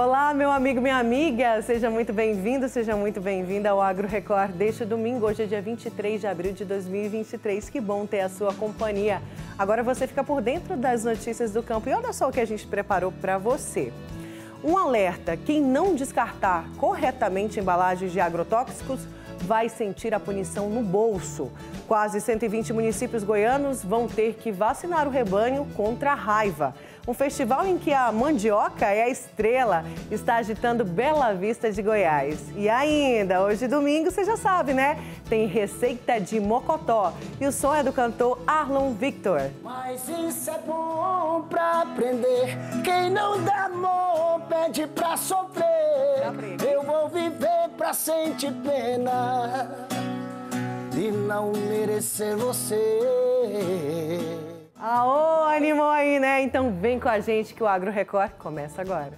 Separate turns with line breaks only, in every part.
Olá, meu amigo, minha amiga, seja muito bem-vindo, seja muito bem-vinda ao Agro Record deste domingo. Hoje é dia 23 de abril de 2023. Que bom ter a sua companhia. Agora você fica por dentro das notícias do campo e olha só o que a gente preparou para você. Um alerta: quem não descartar corretamente embalagens de agrotóxicos vai sentir a punição no bolso. Quase 120 municípios goianos vão ter que vacinar o rebanho contra a raiva. Um festival em que a mandioca é a estrela está agitando Bela Vista de Goiás. E ainda, hoje domingo, você já sabe, né? Tem receita de mocotó. E o som é do cantor Arlon Victor.
Mas isso é bom pra aprender. Quem não dá amor pede pra sofrer. Eu vou viver pra sentir pena e não merecer você.
Aô, animou aí, né? Então vem com a gente que o Agro Record começa agora.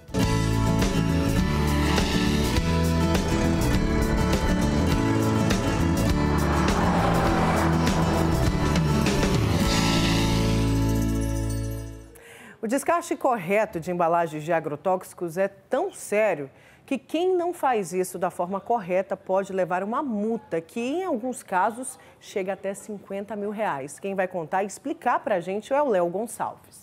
O descarte correto de embalagens de agrotóxicos é tão sério que quem não faz isso da forma correta pode levar uma multa, que em alguns casos chega até 50 mil reais. Quem vai contar e explicar para a gente é o Léo Gonçalves.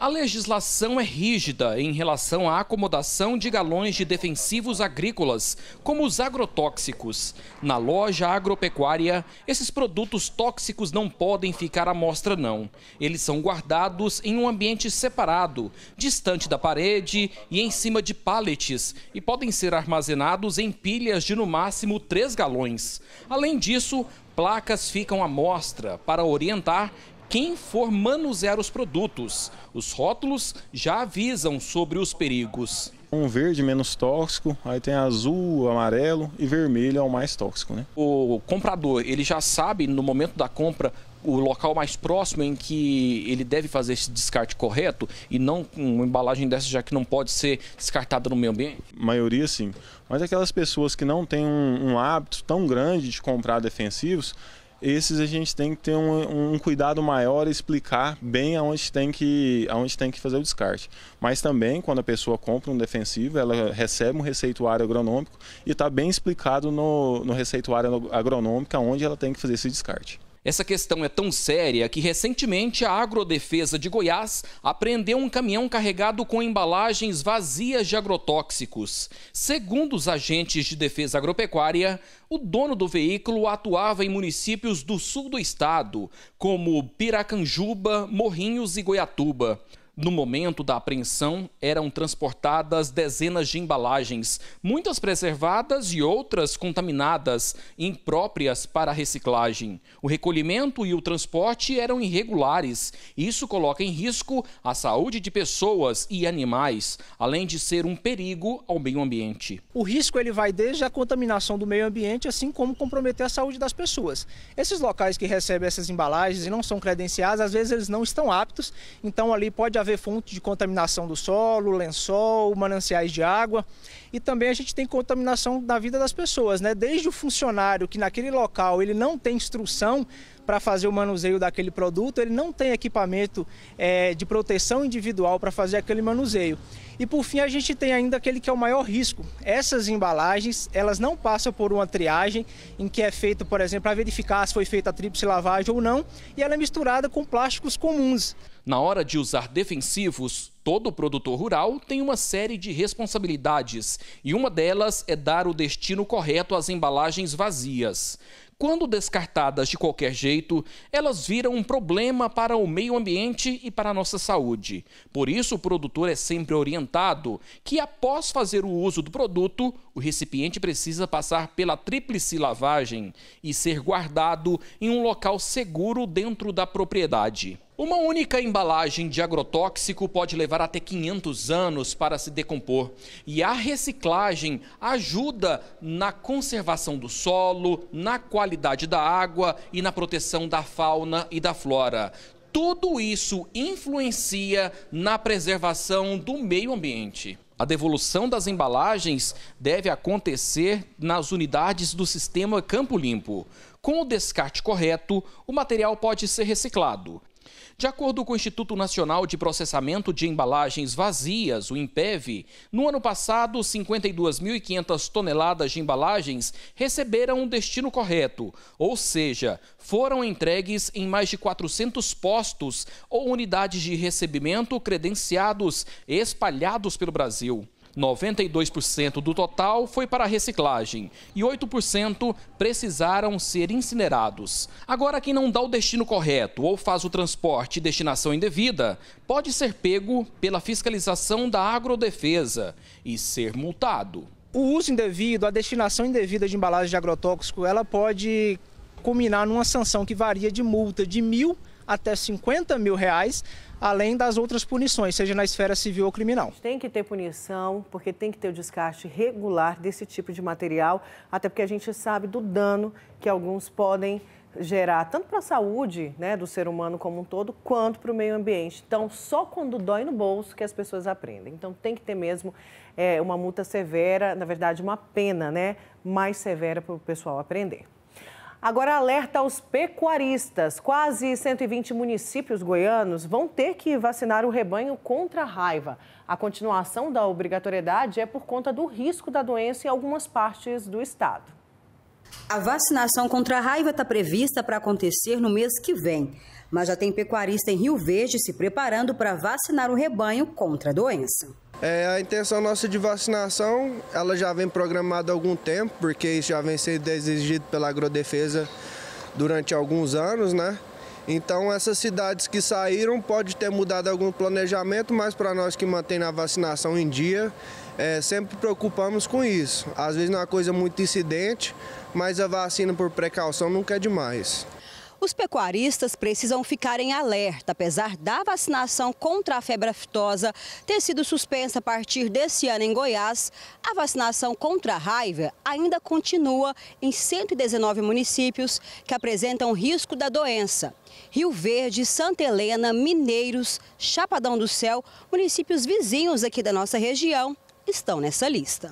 A legislação é rígida em relação à acomodação de galões de defensivos agrícolas, como os agrotóxicos. Na loja agropecuária, esses produtos tóxicos não podem ficar à mostra, não. Eles são guardados em um ambiente separado, distante da parede e em cima de pallets, e podem ser armazenados em pilhas de no máximo 3 galões. Além disso, placas ficam à mostra para orientar quem for manusear os produtos. Os rótulos já avisam sobre os perigos.
Um verde menos tóxico, aí tem azul, amarelo e vermelho é o mais tóxico, né?
O comprador, ele já sabe no momento da compra o local mais próximo em que ele deve fazer esse descarte correto e não uma embalagem dessa já que não pode ser descartada no meio ambiente?
A maioria sim, mas aquelas pessoas que não têm um, um hábito tão grande de comprar defensivos, esses a gente tem que ter um, um, cuidado maior explicar bem aonde tem, que, aonde tem que fazer o descarte. Mas também, quando a pessoa compra um defensivo, ela recebe um receituário agronômico e está bem explicado no, no receituário agronômico aonde ela tem que fazer esse descarte.
Essa questão é tão séria que recentemente a Agrodefesa de Goiás apreendeu um caminhão carregado com embalagens vazias de agrotóxicos. Segundo os agentes de defesa agropecuária, o dono do veículo atuava em municípios do sul do estado, como Piracanjuba, Morrinhos e Goiatuba. No momento da apreensão, eram transportadas dezenas de embalagens, muitas preservadas e outras contaminadas, impróprias para reciclagem. O recolhimento e o transporte eram irregulares. Isso coloca em risco a saúde de pessoas e animais, além de ser um perigo ao meio ambiente.
O risco ele vai desde a contaminação do meio ambiente, assim como comprometer a saúde das pessoas. Esses locais que recebem essas embalagens e não são credenciados, às vezes eles não estão aptos, então ali pode haver fonte de contaminação do solo, lençol, mananciais de água. E também a gente tem contaminação da vida das pessoas, né? Desde o funcionário que naquele local ele não tem instrução para fazer o manuseio daquele produto, ele não tem equipamento é, de proteção individual para fazer aquele manuseio. E por fim a gente tem ainda aquele que é o maior risco. Essas embalagens, elas não passam por uma triagem em que é feito, por exemplo, para verificar se foi feita a tríplice lavagem ou não, e ela é misturada com plásticos comuns.
Na hora de usar defensivos, todo produtor rural tem uma série de responsabilidades e uma delas é dar o destino correto às embalagens vazias. Quando descartadas de qualquer jeito, elas viram um problema para o meio ambiente e para a nossa saúde. Por isso, o produtor é sempre orientado que, após fazer o uso do produto, o recipiente precisa passar pela tríplice lavagem e ser guardado em um local seguro dentro da propriedade. Uma única embalagem de agrotóxico pode levar até 500 anos para se decompor. E a reciclagem ajuda na conservação do solo, na qualidade da água e na proteção da fauna e da flora. Tudo isso influencia na preservação do meio ambiente. A devolução das embalagens deve acontecer nas unidades do sistema Campo Limpo. Com o descarte correto, o material pode ser reciclado. De acordo com o Instituto Nacional de Processamento de Embalagens Vazias, o INPEV, no ano passado, 52.500 toneladas de embalagens receberam o destino correto, ou seja, foram entregues em mais de 400 postos ou unidades de recebimento credenciados espalhados pelo Brasil. 92% do total foi para reciclagem e 8% precisaram ser incinerados. Agora, quem não dá o destino correto ou faz o transporte e destinação indevida pode ser pego pela fiscalização da agrodefesa e ser multado.
O uso indevido, a destinação indevida de embalagem de agrotóxico, ela pode culminar numa sanção que varia de multa de mil até 50 mil reais, além das outras punições, seja na esfera civil ou criminal.
Tem que ter punição, porque tem que ter o descarte regular desse tipo de material, até porque a gente sabe do dano que alguns podem gerar, tanto para a saúde né, do ser humano como um todo, quanto para o meio ambiente. Então, só quando dói no bolso que as pessoas aprendem. Então, tem que ter mesmo é, uma multa severa, na verdade, uma pena né, mais severa para o pessoal aprender. Agora alerta aos pecuaristas. Quase 120 municípios goianos vão ter que vacinar o rebanho contra a raiva. A continuação da obrigatoriedade é por conta do risco da doença em algumas partes do estado.
A vacinação contra a raiva está prevista para acontecer no mês que vem, mas já tem pecuarista em Rio Verde se preparando para vacinar o rebanho contra a doença.
É, a intenção nossa de vacinação, ela já vem programada há algum tempo, porque isso já vem sendo exigido pela agrodefesa durante alguns anos, né? Então essas cidades que saíram pode ter mudado algum planejamento, mas para nós que mantém a vacinação em dia, é, sempre preocupamos com isso. Às vezes não é uma coisa muito incidente, mas a vacina por precaução nunca é demais.
Os pecuaristas precisam ficar em alerta, apesar da vacinação contra a febre aftosa ter sido suspensa a partir desse ano em Goiás. A vacinação contra a raiva ainda continua em 119 municípios que apresentam risco da doença. Rio Verde, Santa Helena, Mineiros, Chapadão do Céu, municípios vizinhos aqui da nossa região, estão nessa lista.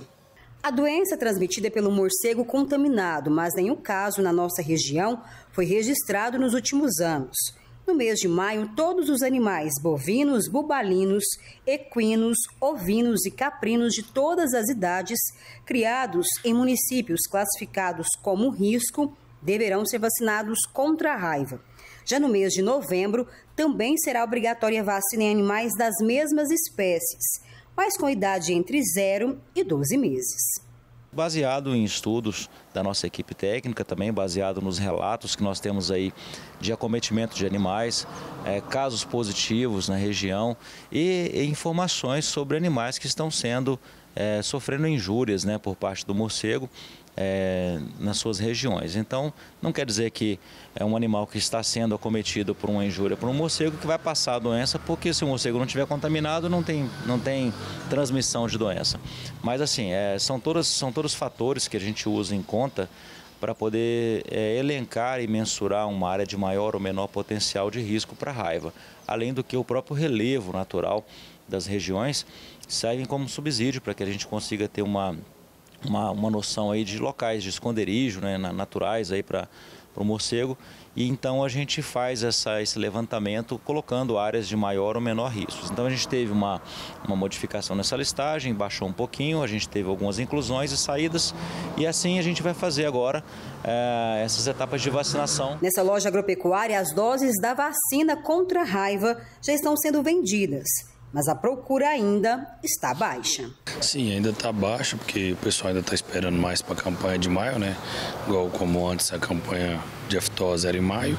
A doença é transmitida pelo morcego contaminado, mas nenhum caso na nossa região foi registrado nos últimos anos. No mês de maio, todos os animais bovinos, bubalinos, equinos, ovinos e caprinos de todas as idades, criados em municípios classificados como risco, deverão ser vacinados contra a raiva. Já no mês de novembro, também será obrigatória a vacina em animais das mesmas espécies mas com idade entre 0 e 12 meses.
Baseado em estudos da nossa equipe técnica, também baseado nos relatos que nós temos aí de acometimento de animais, é, casos positivos na região e, e, informações sobre animais que estão sendo é, sofrendo injúrias né, por parte do morcego é, nas suas regiões. Então, não quer dizer que é um animal que está sendo acometido por uma injúria por um morcego que vai passar a doença, porque se o morcego não estiver contaminado, não tem, não tem transmissão de doença. Mas, assim, é, são, todos, são todos fatores que a gente usa em conta para poder é, elencar e mensurar uma área de maior ou menor potencial de risco para raiva, além do que o próprio relevo natural das regiões servem como subsídio para que a gente consiga ter uma uma, uma noção aí de locais de esconderijo, né, naturais aí para o morcego. E então a gente faz essa, esse levantamento colocando áreas de maior ou menor risco. Então a gente teve uma, uma modificação nessa listagem, baixou um pouquinho, a gente teve algumas inclusões e saídas e assim a gente vai fazer agora é, essas etapas de vacinação.
Nessa loja agropecuária, as doses da vacina contra a raiva já estão sendo vendidas mas a procura ainda está baixa.
Sim, ainda está baixa, porque o pessoal ainda está esperando mais para a campanha de maio, né? Igual como antes a campanha de aftosa era em maio.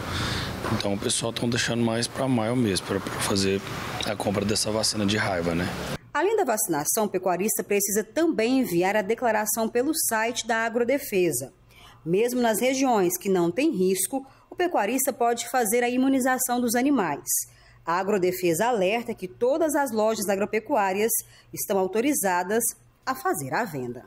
Então o pessoal está deixando mais para maio mesmo, para fazer a compra dessa vacina de raiva, né?
Além da vacinação, o pecuarista precisa também enviar a declaração pelo site da Agrodefesa. Mesmo nas regiões que não têm risco, o pecuarista pode fazer a imunização dos animais. A Agrodefesa alerta que todas as lojas agropecuárias estão autorizadas a fazer a venda.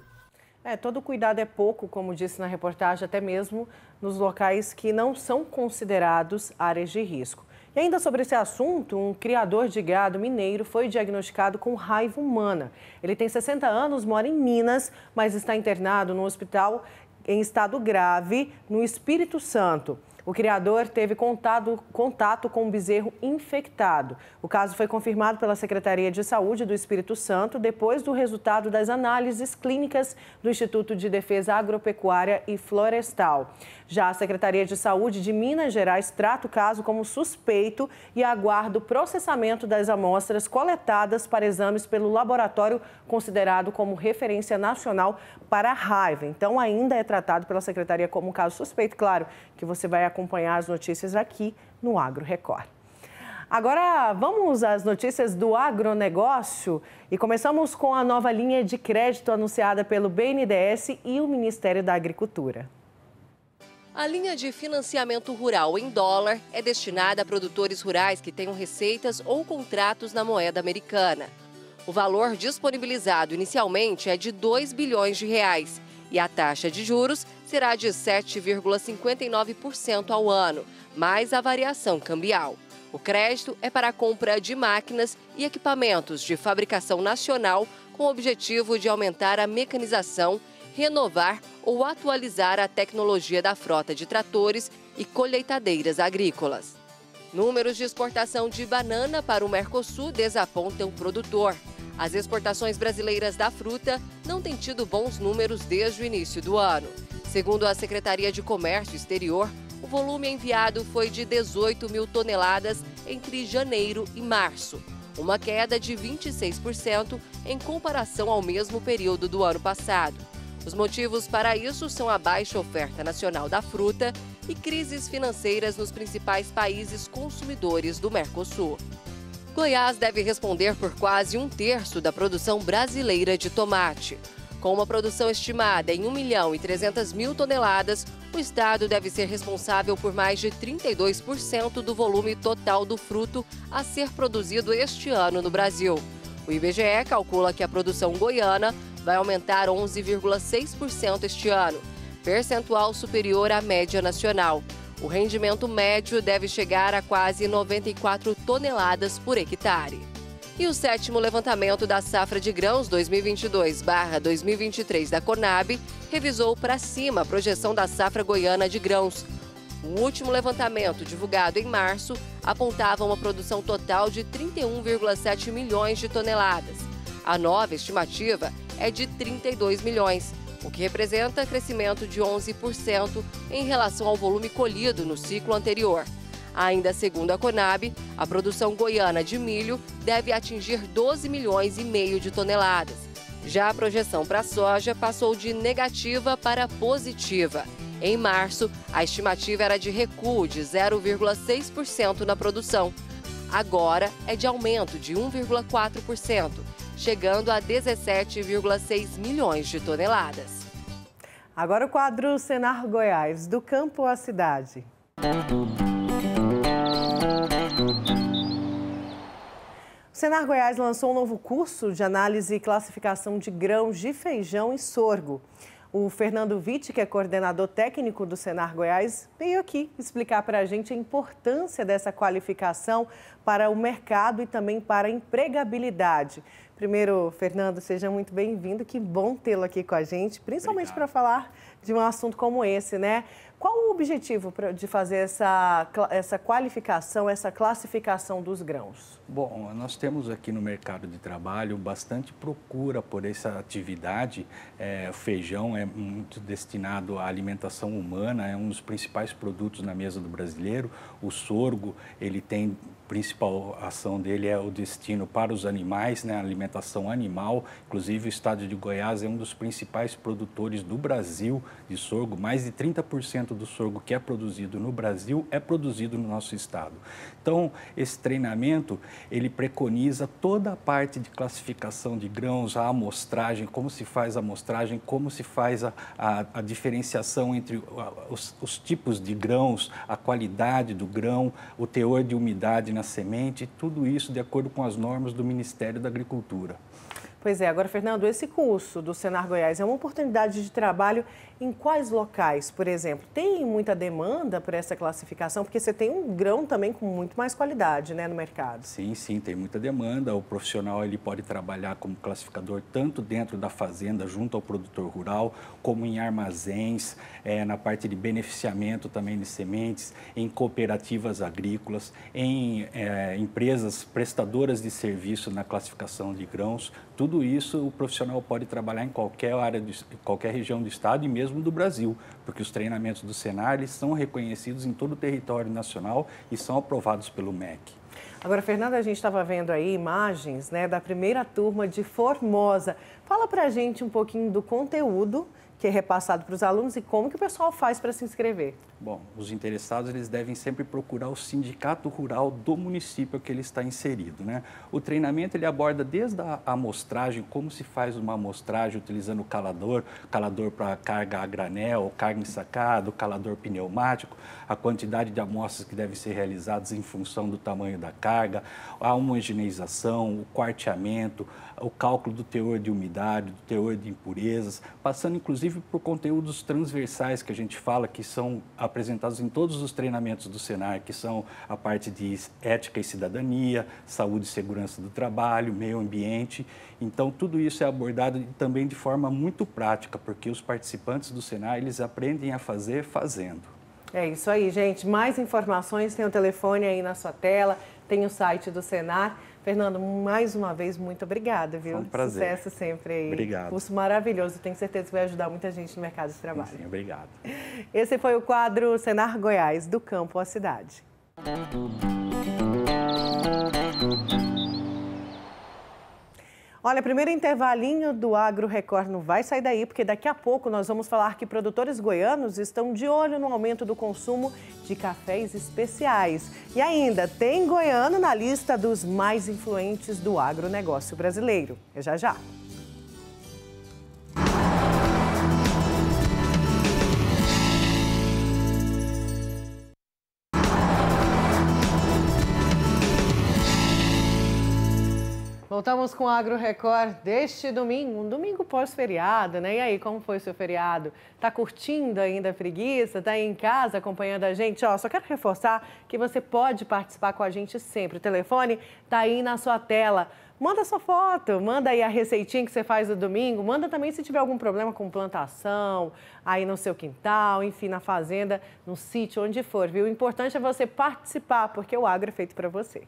É, todo cuidado é pouco, como disse na reportagem, até mesmo nos locais que não são considerados áreas de risco. E ainda sobre esse assunto, um criador de gado mineiro foi diagnosticado com raiva humana. Ele tem 60 anos, mora em Minas, mas está internado no hospital em estado grave no Espírito Santo. O criador teve contato, contato com um bezerro infectado. O caso foi confirmado pela Secretaria de Saúde do Espírito Santo depois do resultado das análises clínicas do Instituto de Defesa Agropecuária e Florestal. Já a Secretaria de Saúde de Minas Gerais trata o caso como suspeito e aguarda o processamento das amostras coletadas para exames pelo laboratório considerado como referência nacional para a raiva. Então, ainda é tratado pela Secretaria como um caso suspeito. Claro que você vai acompanhar as notícias aqui no Agro Record. Agora vamos às notícias do agronegócio e começamos com a nova linha de crédito anunciada pelo BNDES e o Ministério da Agricultura.
A linha de financiamento rural em dólar é destinada a produtores rurais que tenham receitas ou contratos na moeda americana. O valor disponibilizado inicialmente é de 2 bilhões de reais e a taxa de juros será de 7,59% ao ano, mais a variação cambial. O crédito é para a compra de máquinas e equipamentos de fabricação nacional com o objetivo de aumentar a mecanização, renovar ou atualizar a tecnologia da frota de tratores e colheitadeiras agrícolas. Números de exportação de banana para o Mercosul desapontam o produtor. As exportações brasileiras da fruta não têm tido bons números desde o início do ano. Segundo a Secretaria de Comércio Exterior, o volume enviado foi de 18 mil toneladas entre janeiro e março, uma queda de 26% em comparação ao mesmo período do ano passado. Os motivos para isso são a baixa oferta nacional da fruta e crises financeiras nos principais países consumidores do Mercosul. Goiás deve responder por quase um terço da produção brasileira de tomate. Com uma produção estimada em 1 milhão e 300 mil toneladas, o estado deve ser responsável por mais de 32% do volume total do fruto a ser produzido este ano no Brasil. O IBGE calcula que a produção goiana vai aumentar 11,6% este ano, percentual superior à média nacional. O rendimento médio deve chegar a quase 94 toneladas por hectare. E o sétimo levantamento da safra de grãos 2022-2023 da Conab revisou para cima a projeção da safra goiana de grãos. O último levantamento, divulgado em março, apontava uma produção total de 31,7 milhões de toneladas. A nova estimativa é de 32 milhões, o que representa crescimento de 11% em relação ao volume colhido no ciclo anterior. Ainda segundo a Conab, a produção goiana de milho deve atingir 12 milhões e meio de toneladas. Já a projeção para a soja passou de negativa para positiva. Em março, a estimativa era de recuo de 0,6% na produção. Agora é de aumento de 1,4% chegando a 17,6 milhões de toneladas.
Agora o quadro Senar Goiás, do campo à cidade. Senar Goiás lançou um novo curso de análise e classificação de grãos de feijão e sorgo. O Fernando Vitti, que é coordenador técnico do Senar Goiás, veio aqui explicar para a gente a importância dessa qualificação para o mercado e também para a empregabilidade. Primeiro, Fernando, seja muito bem-vindo. Que bom tê-lo aqui com a gente, principalmente para falar de um assunto como esse, né? Qual o objetivo de fazer essa, essa qualificação, essa classificação dos grãos?
Bom, nós temos aqui no mercado de trabalho bastante procura por essa atividade. É, o feijão é muito destinado à alimentação humana, é um dos principais produtos na mesa do brasileiro. O sorgo, ele tem principal ação dele é o destino para os animais, né, alimentação animal. Inclusive, o estado de Goiás é um dos principais produtores do Brasil de sorgo. Mais de 30% do sorgo que é produzido no Brasil é produzido no nosso estado. Então, esse treinamento, ele preconiza toda a parte de classificação de grãos, a amostragem, como se faz a amostragem, como se faz a, a, a diferenciação entre os, os tipos de grãos, a qualidade do grão, o teor de umidade na semente, tudo isso de acordo com as normas do Ministério da Agricultura.
Pois é, agora, Fernando, esse curso do Senar Goiás é uma oportunidade de trabalho em quais locais, por exemplo? Tem muita demanda para essa classificação? Porque você tem um grão também com muito mais qualidade né, no mercado.
Sim, sim, tem muita demanda. O profissional ele pode trabalhar como classificador tanto dentro da fazenda, junto ao produtor rural, como em armazéns, é, na parte de beneficiamento também de sementes, em cooperativas agrícolas, em é, empresas prestadoras de serviço na classificação de grãos. Tudo isso o profissional pode trabalhar em qualquer área, de, qualquer região do estado e mesmo do Brasil, porque os treinamentos do Senar são reconhecidos em todo o território nacional e são aprovados pelo MEC.
Agora, Fernanda, a gente estava vendo aí imagens né, da primeira turma de Formosa. Fala para a gente um pouquinho do conteúdo que é repassado para os alunos e como que o pessoal faz para se inscrever?
Bom, os interessados eles devem sempre procurar o sindicato rural do município que ele está inserido, né? O treinamento ele aborda desde a amostragem, como se faz uma amostragem utilizando calador, calador para carga a granel, carga ensacada, calador pneumático, a quantidade de amostras que devem ser realizadas em função do tamanho da carga, a homogeneização, o quarteamento, o cálculo do teor de umidade, do teor de impurezas, passando inclusive por conteúdos transversais que a gente fala que são apresentados em todos os treinamentos do Senar, que são a parte de ética e cidadania, saúde e segurança do trabalho, meio ambiente. Então, tudo isso é abordado também de forma muito prática, porque os participantes do Senar, eles aprendem a fazer fazendo.
É isso aí, gente. Mais informações, tem o telefone aí na sua tela, tem o site do Senar. Fernando, mais uma vez, muito obrigada, viu?
Foi um prazer.
Sucesso sempre aí.
Obrigado.
Curso maravilhoso, tenho certeza que vai ajudar muita gente no mercado de trabalho.
Sim, sim obrigado.
Esse foi o quadro Senar Goiás, do campo à cidade. Olha, primeiro intervalinho do Agro Record não vai sair daí, porque daqui a pouco nós vamos falar que produtores goianos estão de olho no aumento do consumo de cafés especiais. E ainda tem goiano na lista dos mais influentes do agronegócio brasileiro. É já já. Voltamos com o Agro Record deste domingo, um domingo pós-feriado, né? E aí, como foi seu feriado? Tá curtindo ainda a preguiça? Tá aí em casa acompanhando a gente? Ó, só quero reforçar que você pode participar com a gente sempre. O telefone tá aí na sua tela. Manda sua foto, manda aí a receitinha que você faz no domingo, manda também se tiver algum problema com plantação, aí no seu quintal, enfim, na fazenda, no sítio, onde for, viu? O importante é você participar, porque o agro é feito para você.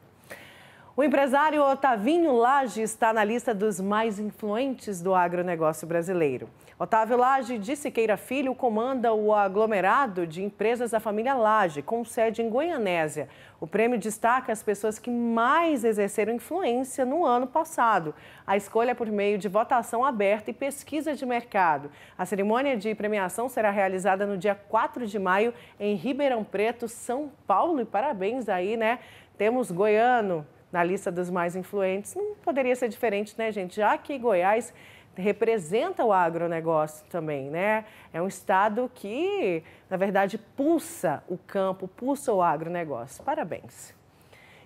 O empresário Otavinho Lage está na lista dos mais influentes do agronegócio brasileiro. Otávio Lage de Siqueira Filho comanda o aglomerado de empresas da família Lage, com sede em Goianésia. O prêmio destaca as pessoas que mais exerceram influência no ano passado. A escolha é por meio de votação aberta e pesquisa de mercado. A cerimônia de premiação será realizada no dia 4 de maio em Ribeirão Preto, São Paulo. E parabéns aí, né? Temos Goiano, na lista dos mais influentes. Não poderia ser diferente, né, gente? Já que Goiás representa o agronegócio também, né? É um estado que, na verdade, pulsa o campo, pulsa o agronegócio. Parabéns.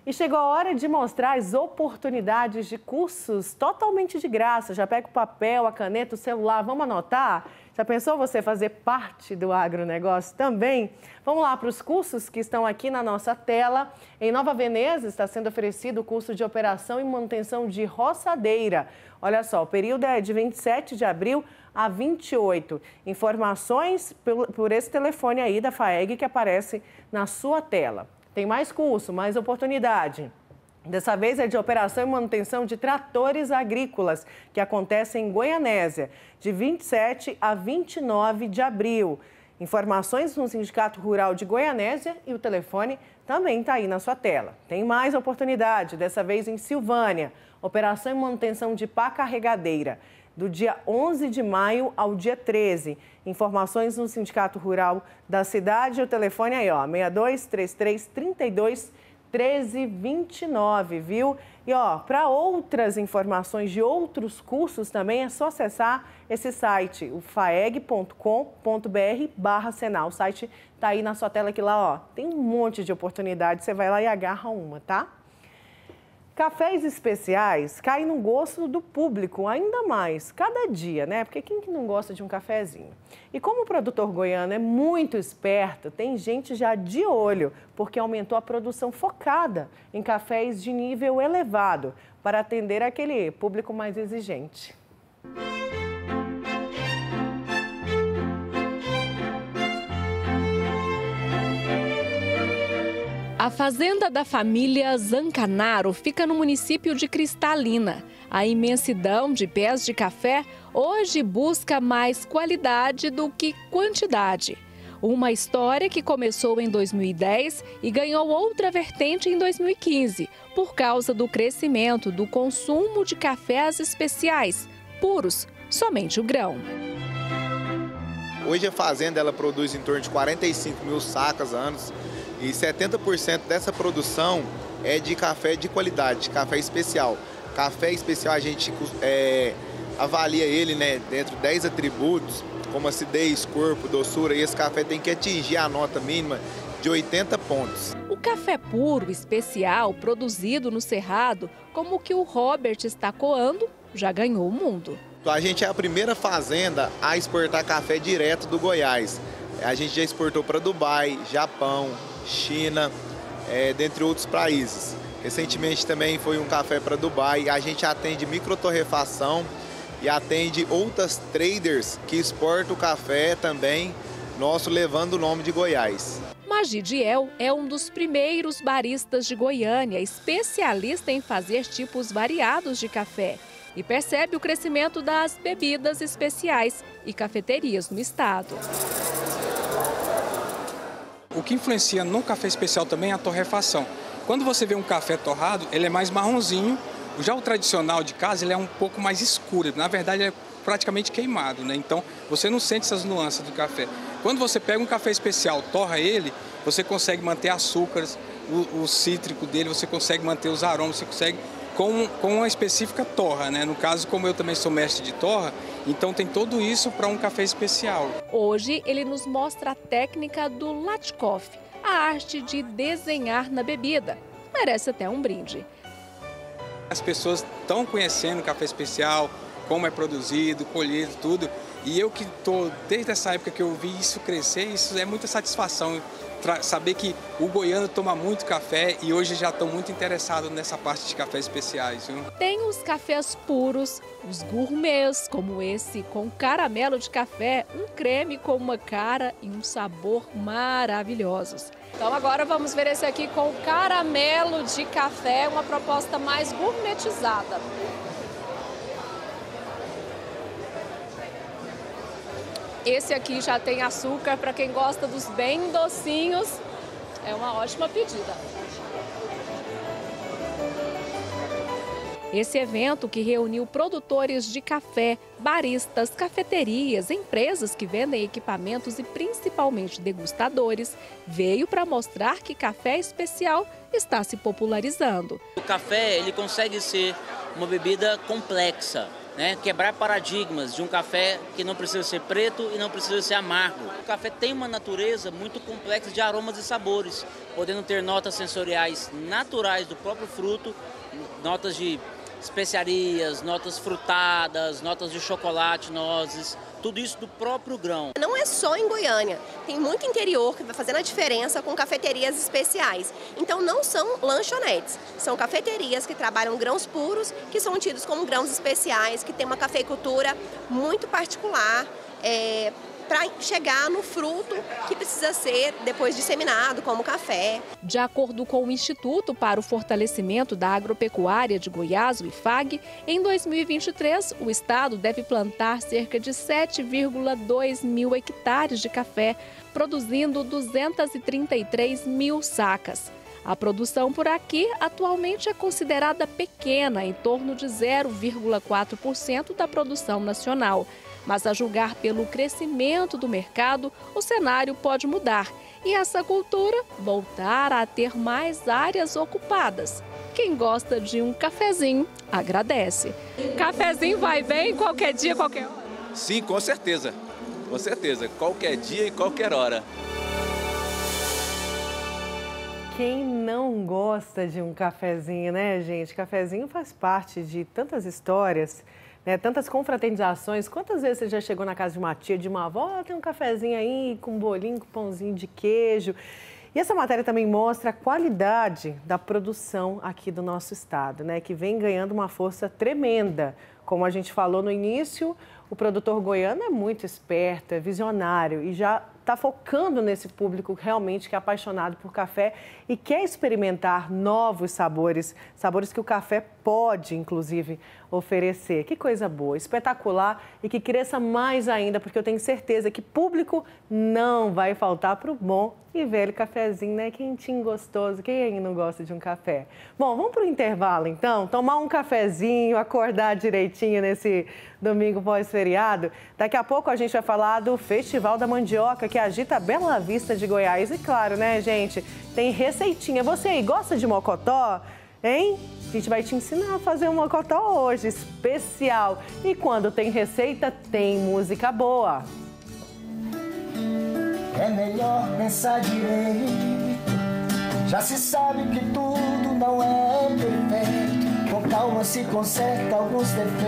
E chegou a hora de mostrar as oportunidades de cursos totalmente de graça. Já pega o papel, a caneta, o celular, vamos anotar? Já pensou você fazer parte do agronegócio também? Vamos lá para os cursos que estão aqui na nossa tela. Em Nova Veneza está sendo oferecido o curso de operação e manutenção de roçadeira. Olha só, o período é de 27 de abril a 28. Informações por esse telefone aí da FAEG que aparece na sua tela. Tem mais curso, mais oportunidade. Dessa vez é de operação e manutenção de tratores agrícolas, que acontece em Goianésia, de 27 a 29 de abril. Informações no Sindicato Rural de Goianésia e o telefone também está aí na sua tela. Tem mais oportunidade, dessa vez em Silvânia. Operação e manutenção de pá carregadeira, do dia 11 de maio ao dia 13. Informações no Sindicato Rural da cidade, o telefone aí, ó, 6233 32 1329, viu? E ó, para outras informações de outros cursos também é só acessar esse site, o faeg.com.br barra Senal. O site tá aí na sua tela que lá, ó, tem um monte de oportunidades, você vai lá e agarra uma, tá? Cafés especiais caem no gosto do público ainda mais, cada dia, né? Porque quem que não gosta de um cafezinho? E como o produtor goiano é muito esperto, tem gente já de olho, porque aumentou a produção focada em cafés de nível elevado, para atender aquele público mais exigente.
A fazenda da família Zancanaro fica no município de Cristalina. A imensidão de pés de café hoje busca mais qualidade do que quantidade. Uma história que começou em 2010 e ganhou outra vertente em 2015, por causa do crescimento do consumo de cafés especiais, puros, somente o grão.
Hoje a fazenda ela produz em torno de 45 mil sacas anos e 70% dessa produção é de café de qualidade, de café especial. Café especial a gente é, avalia ele né, dentro de 10 atributos, como acidez, corpo, doçura, e esse café tem que atingir a nota mínima de 80 pontos.
O café puro, especial, produzido no Cerrado, como o que o Robert está coando, já ganhou o mundo.
A gente é a primeira fazenda a exportar café direto do Goiás. A gente já exportou para Dubai, Japão, China, é, dentre outros países. Recentemente também foi um café para Dubai. A gente atende microtorrefação e atende outras traders que exportam o café também, nosso levando o nome de Goiás.
Magidiel é um dos primeiros baristas de Goiânia, especialista em fazer tipos variados de café e percebe o crescimento das bebidas especiais e cafeterias no estado.
O que influencia no café especial também é a torrefação. Quando você vê um café torrado, ele é mais marronzinho. Já o tradicional de casa, ele é um pouco mais escuro. Na verdade, é praticamente queimado, né? Então, você não sente essas nuances do café. Quando você pega um café especial, torra ele, você consegue manter açúcares, o, o cítrico dele, você consegue manter os aromas, você consegue com, com uma específica torra, né? No caso, como eu também sou mestre de torra, então tem tudo isso para um café especial.
Hoje ele nos mostra a técnica do Latkoff, a arte de desenhar na bebida. Merece até um brinde.
As pessoas estão conhecendo o café especial, como é produzido, colhido, tudo. E eu que estou, desde essa época que eu vi isso crescer, isso é muita satisfação saber que o goiano toma muito café e hoje já estão muito interessados nessa parte de cafés especiais. Viu?
Tem os cafés puros, os gourmets, como esse com caramelo de café, um creme com uma cara e um sabor maravilhosos. Então agora vamos ver esse aqui com caramelo de café, uma proposta mais gourmetizada. Esse aqui já tem açúcar para quem gosta dos bem docinhos. É uma ótima pedida. Esse evento que reuniu produtores de café, baristas, cafeterias, empresas que vendem equipamentos e principalmente degustadores, veio para mostrar que café especial está se popularizando.
O café ele consegue ser uma bebida complexa, né? quebrar paradigmas de um café que não precisa ser preto e não precisa ser amargo. O café tem uma natureza muito complexa de aromas e sabores, podendo ter notas sensoriais naturais do próprio fruto, notas de especiarias, notas frutadas, notas de chocolate, nozes, tudo isso do próprio grão.
Não é só em Goiânia, tem muito interior que vai fazendo a diferença com cafeterias especiais. Então não são lanchonetes, são cafeterias que trabalham grãos puros, que são tidos como grãos especiais, que tem uma cafeicultura muito particular. É, para chegar no fruto que precisa ser depois disseminado, como café.
De acordo com o Instituto para o Fortalecimento da Agropecuária de Goiás, o IFAG, em 2023 o estado deve plantar cerca de 7,2 mil hectares de café, produzindo 233 mil sacas. A produção por aqui atualmente é considerada pequena, em torno de 0,4% da produção nacional. Mas a julgar pelo crescimento do mercado, o cenário pode mudar e essa cultura voltar a ter mais áreas ocupadas. Quem gosta de um cafezinho agradece. Cafezinho vai bem qualquer dia, qualquer hora?
Sim, com certeza. Com certeza. Qualquer dia e qualquer hora.
Quem não gosta de um cafezinho, né, gente? Cafezinho faz parte de tantas histórias, né? tantas confraternizações. Quantas vezes você já chegou na casa de uma tia, de uma avó, tem um cafezinho aí com um bolinho, com pãozinho de queijo. E essa matéria também mostra a qualidade da produção aqui do nosso estado, né? Que vem ganhando uma força tremenda. Como a gente falou no início, o produtor goiano é muito esperto, é visionário e já está focando nesse público realmente que é apaixonado por café e quer experimentar novos sabores, sabores que o café pode, inclusive, oferecer. Que coisa boa, espetacular e que cresça mais ainda, porque eu tenho certeza que público não vai faltar para o bom e velho cafezinho, né? Quentinho, gostoso. Quem ainda não gosta de um café? Bom, vamos para o intervalo então, tomar um cafezinho, acordar direitinho nesse domingo pós-feriado. Daqui a pouco a gente vai falar do Festival da Mandioca, que agita a Bela Vista de Goiás. E claro, né, gente, tem receitinha. Você aí gosta de mocotó? Hein? A gente vai te ensinar a fazer um mocotó hoje, especial. E quando tem receita, tem música boa.
É melhor pensar direito. Já se sabe que tudo não é perfeito. Com calma se conserta alguns defeitos.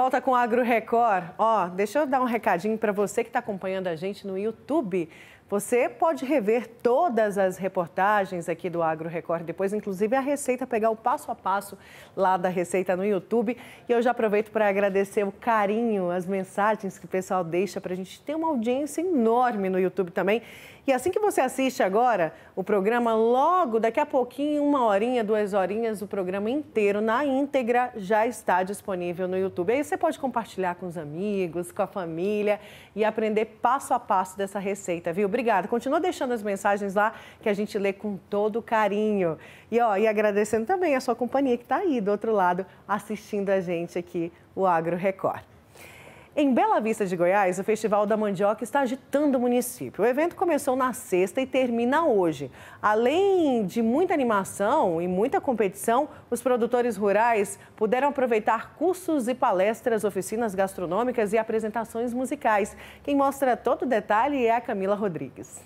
Volta com o Agro Record. Ó, deixa eu dar um recadinho para você que está acompanhando a gente no YouTube. Você pode rever todas as reportagens aqui do Agro Record, depois inclusive a receita, pegar o passo a passo lá da receita no YouTube. E eu já aproveito para agradecer o carinho, as mensagens que o pessoal deixa para a gente ter uma audiência enorme no YouTube também. E assim que você assiste agora o programa, logo daqui a pouquinho, uma horinha, duas horinhas, o programa inteiro na íntegra já está disponível no YouTube. Aí você pode compartilhar com os amigos, com a família e aprender passo a passo dessa receita, viu? Obrigada. Continua deixando as mensagens lá que a gente lê com todo carinho. E, ó, e agradecendo também a sua companhia que está aí do outro lado assistindo a gente aqui, o Agro Record. Em Bela Vista de Goiás, o Festival da Mandioca está agitando o município. O evento começou na sexta e termina hoje. Além de muita animação e muita competição, os produtores rurais puderam aproveitar cursos e palestras, oficinas gastronômicas e apresentações musicais. Quem mostra todo o detalhe é a Camila Rodrigues.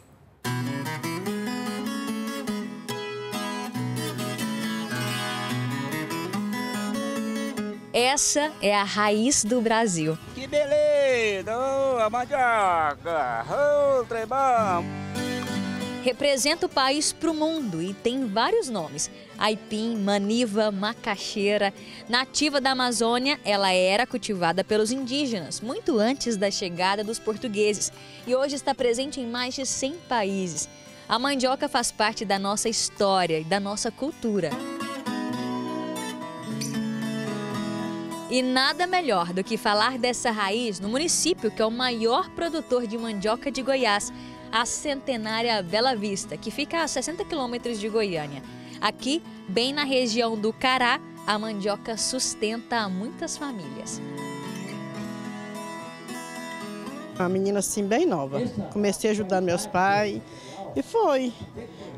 Essa é a raiz do Brasil.
Que beleza! Oh, a mandioca! Oh!
Representa o país para o mundo e tem vários nomes. Aipim, maniva, macaxeira. Nativa da Amazônia, ela era cultivada pelos indígenas muito antes da chegada dos portugueses e hoje está presente em mais de 100 países. A mandioca faz parte da nossa história e da nossa cultura. E nada melhor do que falar dessa raiz no município que é o maior produtor de mandioca de Goiás, a centenária Bela Vista, que fica a 60 quilômetros de Goiânia. Aqui, bem na região do Cará, a mandioca sustenta muitas famílias.
Uma menina assim bem nova. Comecei ajudando meus pais e foi.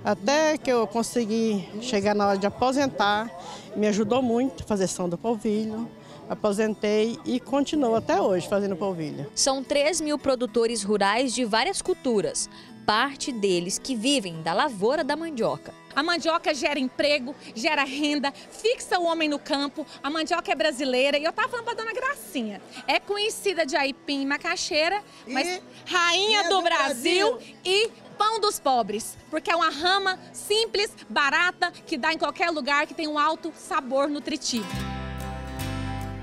Até que eu consegui chegar na hora de aposentar, me ajudou muito a fazer som do polvilho aposentei e continuo até hoje fazendo polvilho.
São 3 mil produtores rurais de várias culturas, parte deles que vivem da lavoura da mandioca.
A mandioca gera emprego, gera renda, fixa o homem no campo. A mandioca é brasileira. E eu tava falando pra dona Gracinha. É conhecida de aipim e macaxeira, mas e rainha do, do Brasil, Brasil e pão dos pobres, porque é uma rama simples, barata, que dá em qualquer lugar, que tem um alto sabor nutritivo.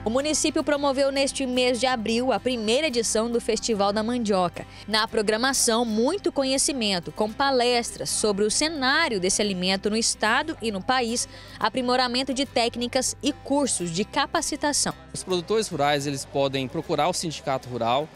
O município promoveu neste mês de abril a primeira edição do Festival da Mandioca. Na programação, muito conhecimento, com palestras sobre o cenário desse alimento no estado e no país, aprimoramento de técnicas e cursos de capacitação.
Os produtores rurais eles podem procurar o sindicato rural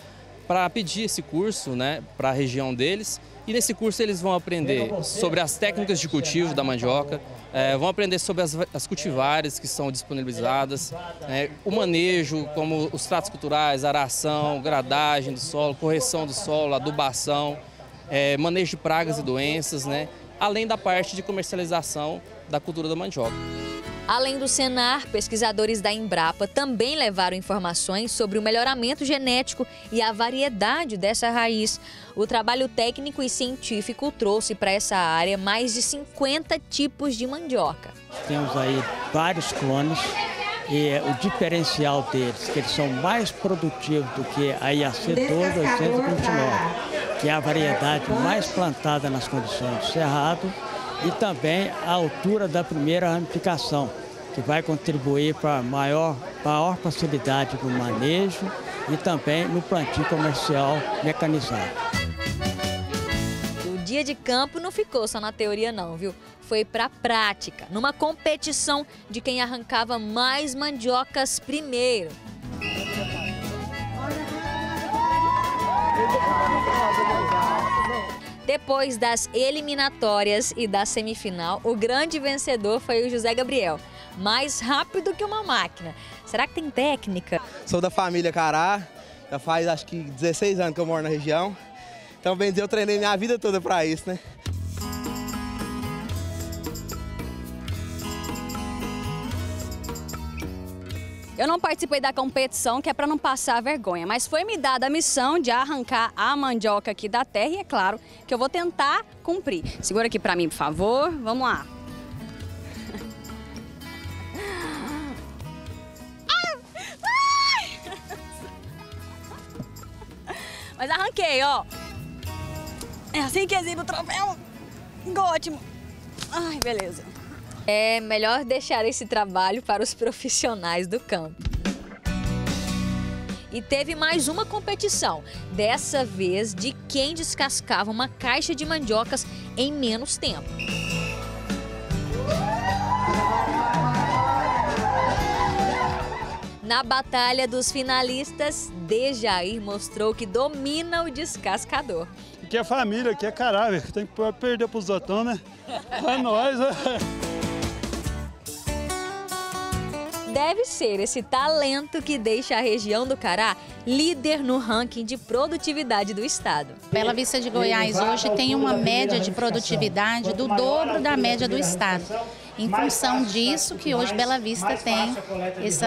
para pedir esse curso né, para a região deles. E nesse curso eles vão aprender sobre as técnicas de cultivo da mandioca, é, vão aprender sobre as, as, cultivares que são disponibilizadas, né, o manejo, como os tratos culturais, aração, gradagem do solo, correção do solo, adubação, é, manejo de pragas e doenças, né, além da parte de comercialização da cultura da mandioca.
Além do Senar, pesquisadores da Embrapa também levaram informações sobre o melhoramento genético e a variedade dessa raiz. O trabalho técnico e científico trouxe para essa área mais de 50 tipos de mandioca.
Temos aí vários clones e o diferencial deles, que eles são mais produtivos do que a IAC 12829, que é a variedade mais plantada nas condições do cerrado e também a altura da primeira ramificação, que vai contribuir para maior, maior facilidade no manejo e também no plantio comercial mecanizado.
O dia de campo não ficou só na teoria não, viu? Foi para a prática, numa competição de quem arrancava mais mandiocas primeiro. Depois das eliminatórias e da semifinal, o grande vencedor foi o José Gabriel. Mais rápido que uma máquina. Será que tem técnica?
Sou da família Cará, já faz acho que 16 anos que eu moro na região. Então, bem dizer, eu treinei minha vida toda para isso, né?
Eu não participei da competição, que é para não passar vergonha, mas foi me dada a missão de arrancar a mandioca aqui da terra e é claro que eu vou tentar cumprir. Segura aqui para mim, por favor. Vamos lá. Mas arranquei, ó. É assim que exibe o troféu. Ótimo. Ai, beleza.
É melhor deixar esse trabalho para os profissionais do campo. E teve mais uma competição, dessa vez de quem descascava uma caixa de mandiocas em menos tempo. Na batalha dos finalistas, Dejair mostrou que domina o descascador.
Que é família, que é caráter, tem que perder para os outros, né? É nóis, né?
deve ser esse talento que deixa a região do Cará líder no ranking de produtividade do estado.
Bela Vista de Goiás hoje tem uma média de produtividade do dobro da média do estado. Em função disso que hoje Bela Vista tem esse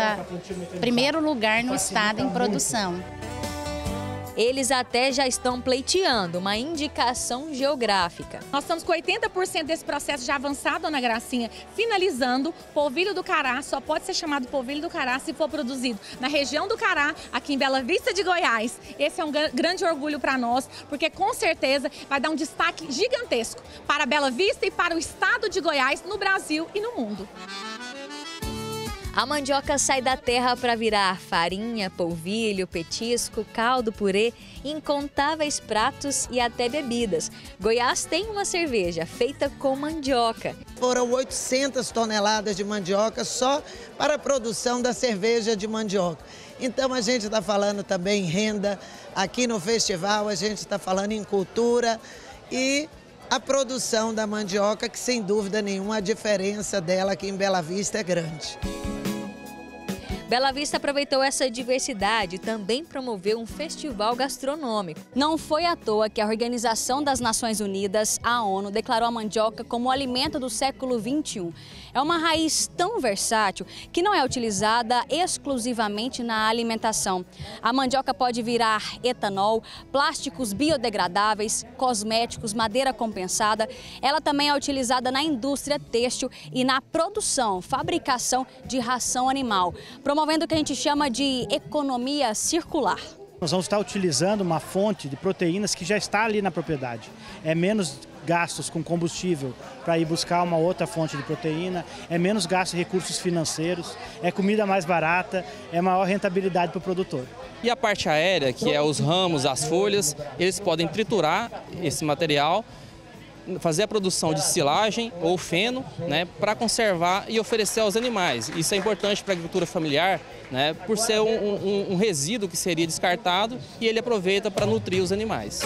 primeiro lugar no estado em produção.
Eles até já estão pleiteando uma indicação geográfica.
Nós estamos com 80% desse processo já avançado, Ana Gracinha, finalizando. Polvilho do Cará só pode ser chamado polvilho do Cará se for produzido na região do Cará, aqui em Bela Vista de Goiás. Esse é um grande orgulho para nós, porque com certeza vai dar um destaque gigantesco para Bela Vista e para o estado de Goiás, no Brasil e no mundo.
A mandioca sai da terra para virar farinha, polvilho, petisco, caldo, purê, incontáveis pratos e até bebidas. Goiás tem uma cerveja feita com mandioca.
Foram 800 toneladas de mandioca só para a produção da cerveja de mandioca. Então a gente está falando também em renda, aqui no festival a gente está falando em cultura e a produção da mandioca, que sem dúvida nenhuma a diferença dela aqui em Bela Vista é grande.
Bela Vista aproveitou essa diversidade e também promoveu um festival gastronômico.
Não foi à toa que a Organização das Nações Unidas, a ONU, declarou a mandioca como o alimento do século XXI. É uma raiz tão versátil que não é utilizada exclusivamente na alimentação. A mandioca pode virar etanol, plásticos biodegradáveis, cosméticos, madeira compensada. Ela também é utilizada na indústria têxtil e na produção, fabricação de ração animal, o que a gente chama de economia circular.
Nós vamos estar utilizando uma fonte de proteínas que já está ali na propriedade. É menos gastos com combustível para ir buscar uma outra fonte de proteína, é menos gasto de recursos financeiros, é comida mais barata, é maior rentabilidade para o produtor.
E a parte aérea, que é os ramos, as folhas, eles podem triturar esse material fazer a produção de silagem ou feno né, para conservar e oferecer aos animais. Isso é importante para a agricultura familiar, né, por ser um, um, um resíduo que seria descartado e ele aproveita para nutrir os animais.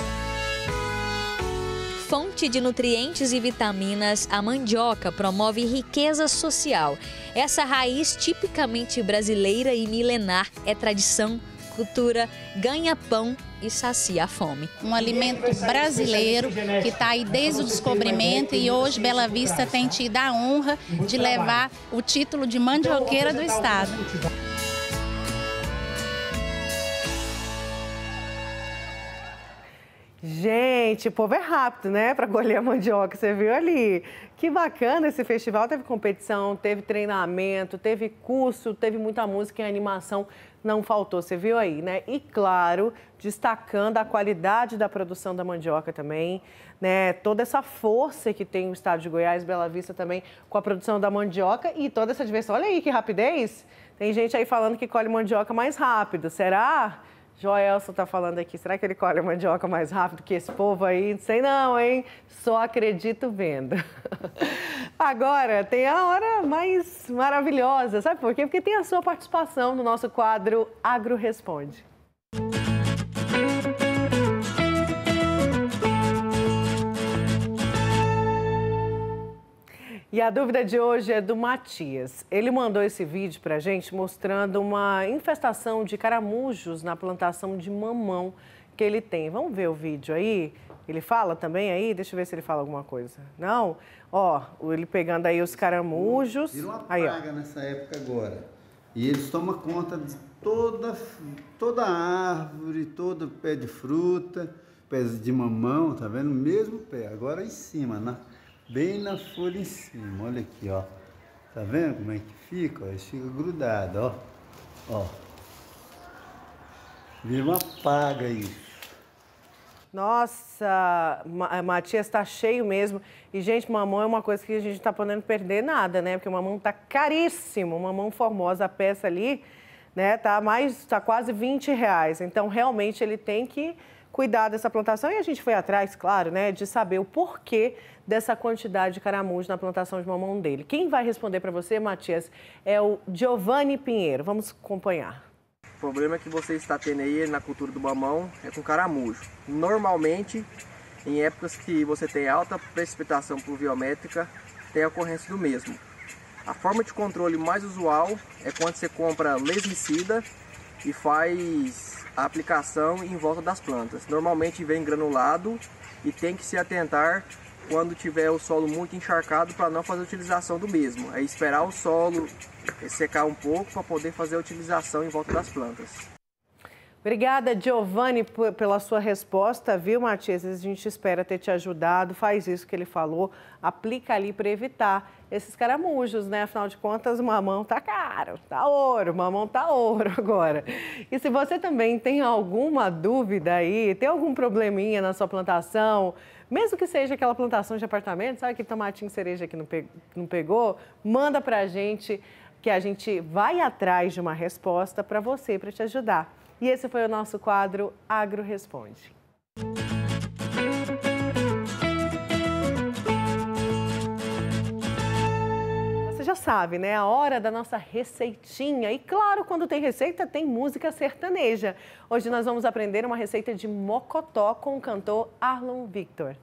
Fonte de nutrientes e vitaminas, a mandioca promove riqueza social. Essa raiz tipicamente brasileira e milenar é tradição, cultura, ganha pão e sacia a fome.
Um alimento brasileiro que está aí desde o descobrimento e hoje Bela Vista tem tido a honra de levar o título de mandioqueira do estado.
Gente, o povo é rápido, né, para colher a mandioca, você viu ali. Que bacana esse festival, teve competição, teve treinamento, teve curso, teve muita música e animação, não faltou, você viu aí, né? E claro, destacando a qualidade da produção da mandioca também, né? Toda essa força que tem o estado de Goiás, Bela Vista também, com a produção da mandioca e toda essa diversão. Olha aí que rapidez! Tem gente aí falando que colhe mandioca mais rápido, será? Joelson está falando aqui, será que ele colhe a mandioca mais rápido que esse povo aí? Não sei não, hein? Só acredito vendo. Agora, tem a hora mais maravilhosa, sabe por quê? Porque tem a sua participação no nosso quadro Agro Responde. E a dúvida de hoje é do Matias. Ele mandou esse vídeo para a gente mostrando uma infestação de caramujos na plantação de mamão que ele tem. Vamos ver o vídeo aí? Ele fala também aí? Deixa eu ver se ele fala alguma coisa. Não? Ó, ele pegando aí os caramujos.
Virou uma
aí,
praga nessa época agora. E eles tomam conta de toda, toda árvore, todo pé de fruta, pés de mamão, tá vendo? Mesmo pé, agora em cima, na bem na folha em cima. Olha aqui, ó. Tá vendo como é que fica? Ele fica grudado, ó. Ó. Vira uma paga isso.
Nossa, Ma- Matias está cheio mesmo. E, gente, mamão é uma coisa que a gente está podendo perder nada, né? Porque o mamão tá caríssimo. Mamão formosa, a peça ali, né? Tá mais, tá quase 20 reais. Então, realmente, ele tem que cuidar dessa plantação. E a gente foi atrás, claro, né? De saber o porquê dessa quantidade de caramujo na plantação de mamão dele. Quem vai responder para você, Matias, é o Giovanni Pinheiro. Vamos acompanhar.
O problema que você está tendo aí na cultura do mamão é com caramujo. Normalmente, em épocas que você tem alta precipitação pluviométrica, tem a ocorrência do mesmo. A forma de controle mais usual é quando você compra lesmicida e faz a aplicação em volta das plantas. Normalmente vem granulado e tem que se atentar quando tiver o solo muito encharcado para não fazer utilização do mesmo. É esperar o solo secar um pouco para poder fazer a utilização em volta das plantas.
Obrigada, Giovanni, pela sua resposta, viu, Matias? A gente espera ter te ajudado. Faz isso que ele falou, aplica ali para evitar esses caramujos, né? Afinal de contas, mamão tá caro, tá ouro, mamão tá ouro agora. E se você também tem alguma dúvida aí, tem algum probleminha na sua plantação, mesmo que seja aquela plantação de apartamento, sabe que tomatinho cereja que não pe- não pegou, manda pra gente que a gente vai atrás de uma resposta para você, para te ajudar. E esse foi o nosso quadro Agro Responde. Sabe, né? A hora da nossa receitinha. E claro, quando tem receita, tem música sertaneja. Hoje nós vamos aprender uma receita de mocotó com o cantor Arlon Victor.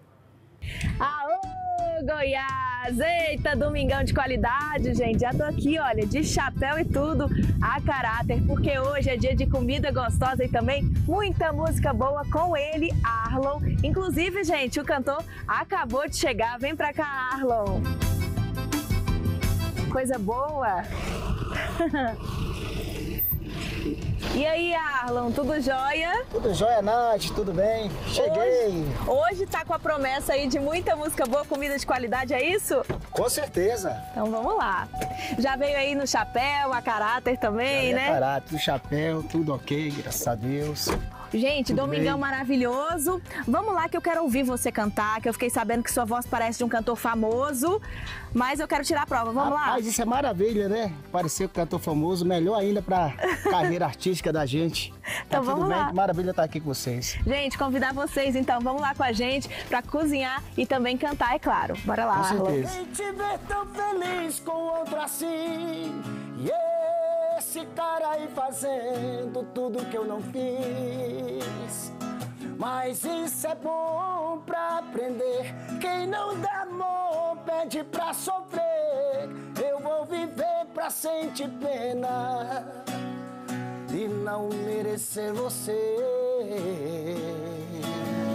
Aô, Goiás! Eita, domingão de qualidade, gente. Já tô aqui, olha, de chapéu e tudo, a caráter, porque hoje é dia de comida gostosa e também muita música boa com ele, Arlon. Inclusive, gente, o cantor acabou de chegar. Vem pra cá, Arlon. Coisa boa. E aí, Arlon, tudo jóia?
Tudo jóia, Nath, tudo bem? Cheguei.
Hoje, hoje tá com a promessa aí de muita música boa, comida de qualidade, é isso?
Com certeza.
Então vamos lá. Já veio aí no chapéu, a caráter também, né?
Caráter, chapéu, tudo ok, graças a Deus.
Gente,
Tudo
domingão
bem.
maravilhoso. Vamos lá que eu quero ouvir você cantar, que eu fiquei sabendo que sua voz parece de um cantor famoso, mas eu quero tirar a prova. Vamos lá.
Mas isso é maravilha, né? Parecer com cantor famoso, melhor ainda pra carreira artística da gente.
Então
tá tudo
vamos
bem?
lá.
Maravilha estar aqui com vocês.
Gente, convidar vocês então, vamos lá com a gente pra cozinhar e também cantar, é claro. Bora lá,
Com certeza. Sem te ver tão feliz com outro assim. E esse cara aí fazendo tudo que eu não fiz. Mas isso é bom pra aprender. Quem não dá amor pede pra sofrer. Eu vou viver pra sentir pena e não merecer você.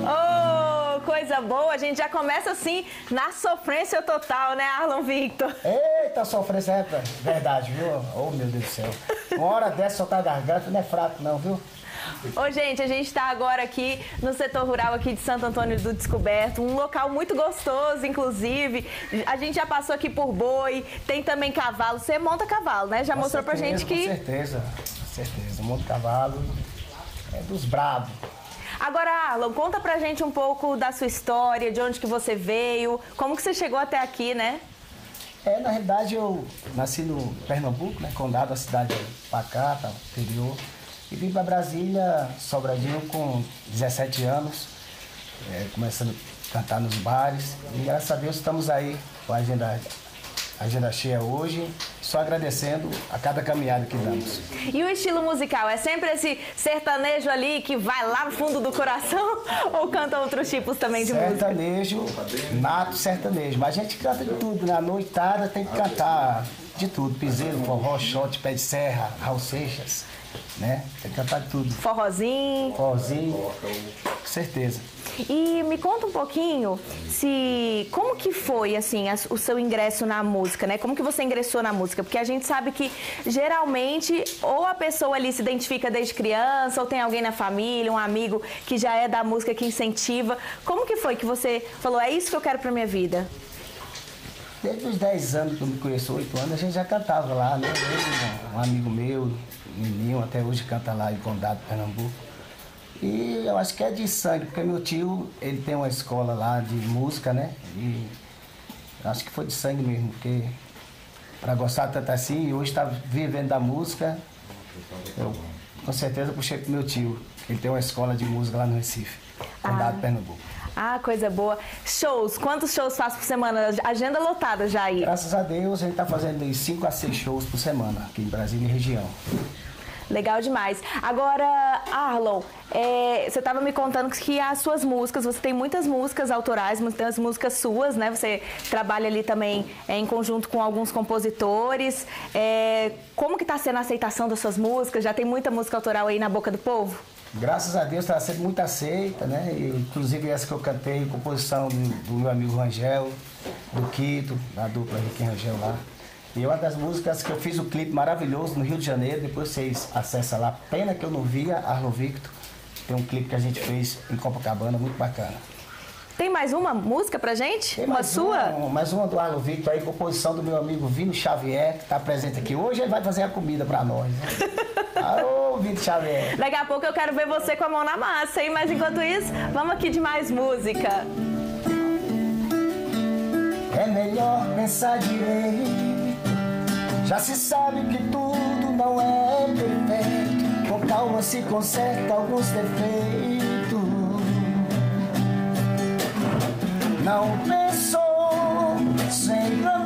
Oh, coisa boa! A gente já começa assim na sofrência total, né, Arlon Victor?
Eita, sofrência é verdade, viu? Oh, meu Deus do céu. Uma hora dessa soltar a garganta não é fraco, não, viu?
Ô, gente, a gente está agora aqui no setor rural aqui de Santo Antônio do Descoberto, um local muito gostoso, inclusive. A gente já passou aqui por boi, tem também cavalo. Você monta cavalo, né? Já
Com
mostrou
certeza,
pra gente que.
Com certeza, com certeza. Monte cavalo é dos bravos.
Agora, Arlon, conta pra gente um pouco da sua história, de onde que você veio, como que você chegou até aqui, né?
É, na realidade eu nasci no Pernambuco, né? Condado, a cidade pacata, interior. E vim para Brasília, Sobradinho, com 17 anos, é, começando a cantar nos bares. E graças a Deus estamos aí com a agenda, a agenda cheia hoje, só agradecendo a cada caminhada que damos.
E o estilo musical? É sempre esse sertanejo ali que vai lá no fundo do coração ou canta outros tipos também de música?
Sertanejo, nato sertanejo. Mas a gente canta de tudo, na noitada tem que cantar de tudo. Piseiro, forró, shot, pé de serra, Raul Seixas, né? Tem que cantar de tudo.
Forrozinho.
Forrozinho, com certeza.
E me conta um pouquinho se como que foi assim as- o seu ingresso na música, né? Como que você ingressou na música? Porque a gente sabe que geralmente ou a pessoa ali se identifica desde criança ou tem alguém na família, um amigo que já é da música que incentiva. Como que foi que você falou é isso que eu quero pra minha vida?
Desde os 10 anos que eu me conheço, 8 anos, a gente já cantava lá, né? Um amigo meu, menino, até hoje canta lá em Condado, Pernambuco. E eu acho que é de sangue, porque meu tio, ele tem uma escola lá de música, né? E acho que foi de sangue mesmo, porque para gostar tanto assim, e hoje está vivendo da música, eu com certeza puxei pro meu tio. Ele tem uma escola de música lá no Recife, Condado, Pernambuco.
Ah, coisa boa. Shows, quantos shows faz por semana? Agenda lotada já aí.
Graças a Deus, a gente está fazendo de 5 a 6 shows por semana, aqui em Brasília e região.
Legal demais. Agora, Arlon, é, você estava me contando que as suas músicas, você tem muitas músicas autorais, muitas músicas suas, né? Você trabalha ali também é, em conjunto com alguns compositores. É, como que está sendo a aceitação das suas músicas? Já tem muita música autoral aí na boca do povo?
Graças a Deus está sendo muito aceita, né? Inclusive essa que eu cantei, composição do, do meu amigo Rangel, do Quito, da dupla Rick Rangel lá. E uma das músicas que eu fiz o clipe maravilhoso no Rio de Janeiro, depois vocês acessam lá. Pena que eu não via, Arlo Victor. Tem um clipe que a gente fez em Copacabana, muito bacana.
Tem mais uma música pra gente?
Tem
uma sua?
Uma, mais uma do Arlo Victor aí, composição do meu amigo Vino Xavier, que está presente aqui. Hoje ele vai fazer a comida para nós. Né? Alô, Vino Xavier.
Daqui a pouco eu quero ver você com a mão na massa, hein? Mas enquanto isso, vamos aqui de mais música.
É melhor pensar direito. Já se sabe que tudo não é perfeito. Com calma se conserta alguns defeitos. Não pensou, se enganou.